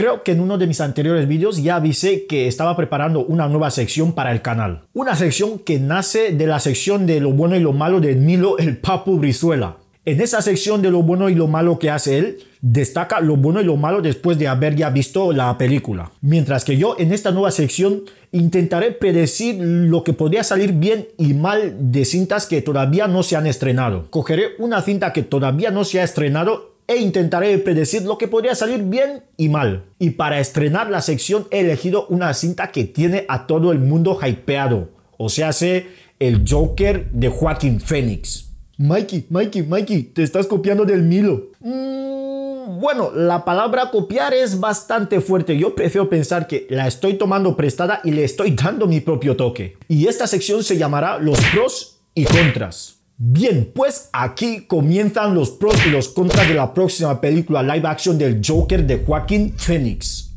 Creo que en uno de mis anteriores vídeos ya avisé que estaba preparando una nueva sección para el canal. Una sección que nace de la sección de lo bueno y lo malo de Nilo el Papu Brizuela. En esa sección de lo bueno y lo malo que hace él, destaca lo bueno y lo malo después de haber ya visto la película. Mientras que yo en esta nueva sección intentaré predecir lo que podría salir bien y mal de cintas que todavía no se han estrenado. Cogeré una cinta que todavía no se ha estrenado e intentaré predecir lo que podría salir bien y mal. Y para estrenar la sección he elegido una cinta que tiene a todo el mundo hypeado. O sea, sé el Joker de Joaquín Phoenix. Mikey, Mikey, Mikey, te estás copiando del Milo. Mm, bueno, la palabra copiar es bastante fuerte. Yo prefiero pensar que la estoy tomando prestada y le estoy dando mi propio toque. Y esta sección se llamará los pros y contras. Bien, pues aquí comienzan los pros y los contras de la próxima película live action del Joker de Joaquín Phoenix.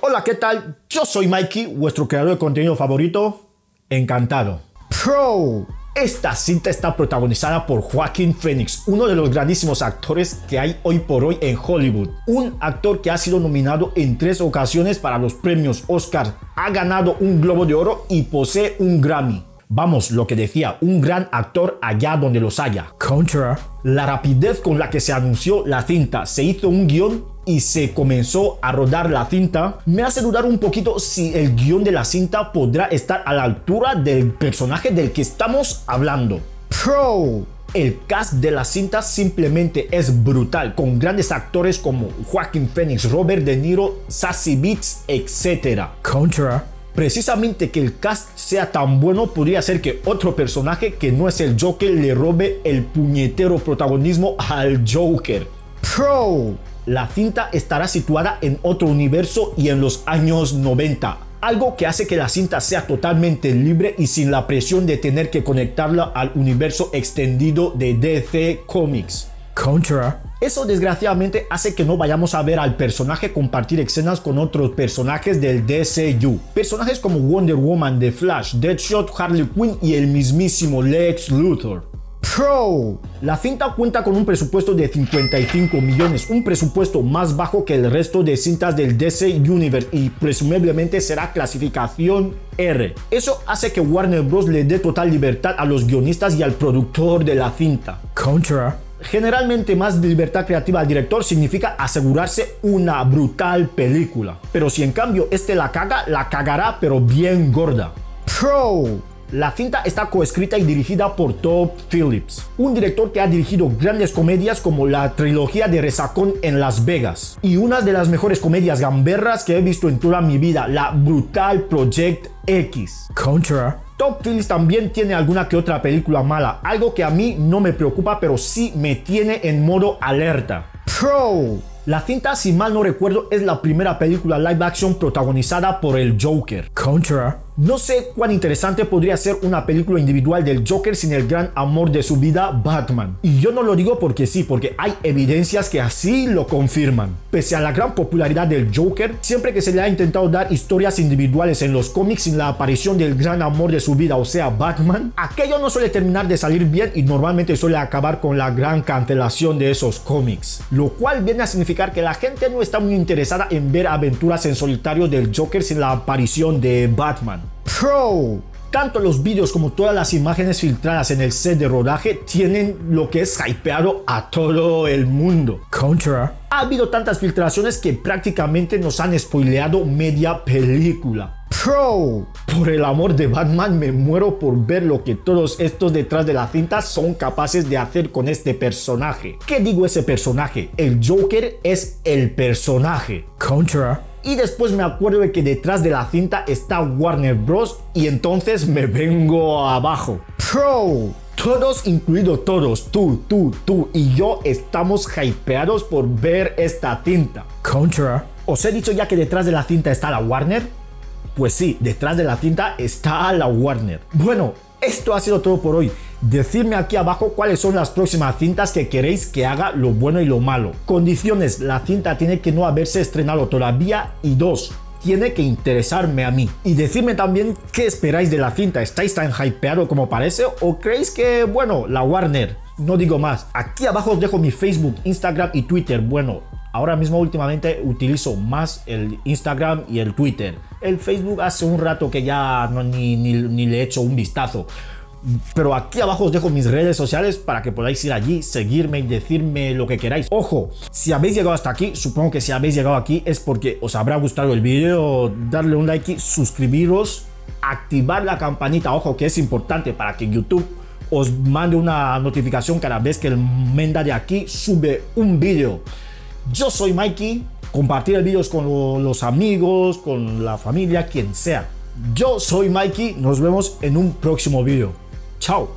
Hola, ¿qué tal? Yo soy Mikey, vuestro creador de contenido favorito. Encantado. Pro. Esta cinta está protagonizada por Joaquín Phoenix, uno de los grandísimos actores que hay hoy por hoy en Hollywood. Un actor que ha sido nominado en tres ocasiones para los premios Oscar, ha ganado un Globo de Oro y posee un Grammy. Vamos, lo que decía, un gran actor allá donde los haya. Contra. La rapidez con la que se anunció la cinta, se hizo un guion y se comenzó a rodar la cinta, me hace dudar un poquito si el guion de la cinta podrá estar a la altura del personaje del que estamos hablando. Pro. El cast de la cinta simplemente es brutal, con grandes actores como Joaquin Phoenix, Robert De Niro, Sassy Beats, etc. Contra. Precisamente que el cast sea tan bueno podría ser que otro personaje que no es el Joker le robe el puñetero protagonismo al Joker. Pro. La cinta estará situada en otro universo y en los años 90, algo que hace que la cinta sea totalmente libre y sin la presión de tener que conectarla al universo extendido de DC Comics. Contra. Eso desgraciadamente hace que no vayamos a ver al personaje compartir escenas con otros personajes del DCU. Personajes como Wonder Woman, The Flash, Deadshot, Harley Quinn y el mismísimo Lex Luthor. Pro. La cinta cuenta con un presupuesto de 55 millones, un presupuesto más bajo que el resto de cintas del DC Universe y presumiblemente será clasificación R. Eso hace que Warner Bros. le dé total libertad a los guionistas y al productor de la cinta. Contra. Generalmente más libertad creativa al director significa asegurarse una brutal película. Pero si en cambio este la caga, la cagará pero bien gorda. Pro. La cinta está coescrita y dirigida por Todd Phillips, un director que ha dirigido grandes comedias como la trilogía de Resacón en Las Vegas y una de las mejores comedias gamberras que he visto en toda mi vida, la brutal Project X. Contra. Todd Phillips también tiene alguna que otra película mala, algo que a mí no me preocupa pero sí me tiene en modo alerta. Pro. La cinta, si mal no recuerdo, es la primera película live action protagonizada por el Joker. Contra. No sé cuán interesante podría ser una película individual del Joker sin el gran amor de su vida, Batman. Y yo no lo digo porque sí, porque hay evidencias que así lo confirman. Pese a la gran popularidad del Joker, siempre que se le ha intentado dar historias individuales en los cómics sin la aparición del gran amor de su vida, o sea, Batman, aquello no suele terminar de salir bien y normalmente suele acabar con la gran cancelación de esos cómics. Lo cual viene a significar que la gente no está muy interesada en ver aventuras en solitario del Joker sin la aparición de Batman. Pro. Tanto los vídeos como todas las imágenes filtradas en el set de rodaje tienen lo que es hypeado a todo el mundo. Contra. Ha habido tantas filtraciones que prácticamente nos han spoileado media película. Pro. Por el amor de Batman me muero por ver lo que todos estos detrás de la cinta son capaces de hacer con este personaje. ¿Qué digo ese personaje? El Joker es el personaje. Contra. Y después me acuerdo de que detrás de la cinta está Warner Bros. Y entonces me vengo abajo. Pro. Todos, incluido todos, tú, tú, tú y yo, estamos hypeados por ver esta cinta. Contra. ¿Os he dicho ya que detrás de la cinta está la Warner? Pues sí, detrás de la cinta está la Warner. Bueno, esto ha sido todo por hoy. Decidme aquí abajo cuáles son las próximas cintas que queréis que haga lo bueno y lo malo. Condiciones, la cinta tiene que no haberse estrenado todavía y dos, tiene que interesarme a mí. Y decirme también qué esperáis de la cinta. ¿Estáis tan hypeado como parece? ¿O creéis que, bueno, la Warner? No digo más. Aquí abajo os dejo mi Facebook, Instagram y Twitter. Bueno, ahora mismo últimamente utilizo más el Instagram y el Twitter. El Facebook hace un rato que ya no, ni, ni, ni le he hecho un vistazo. Pero aquí abajo os dejo mis redes sociales para que podáis ir allí, seguirme y decirme lo que queráis. Ojo, si habéis llegado hasta aquí, supongo que si habéis llegado aquí es porque os habrá gustado el vídeo, darle un like, suscribiros, activar la campanita, ojo que es importante para que YouTube os mande una notificación cada vez que el Menda de aquí sube un vídeo. Yo soy Mikey, compartir el vídeo con los amigos, con la familia, quien sea. Yo soy Mikey, nos vemos en un próximo vídeo. Chao.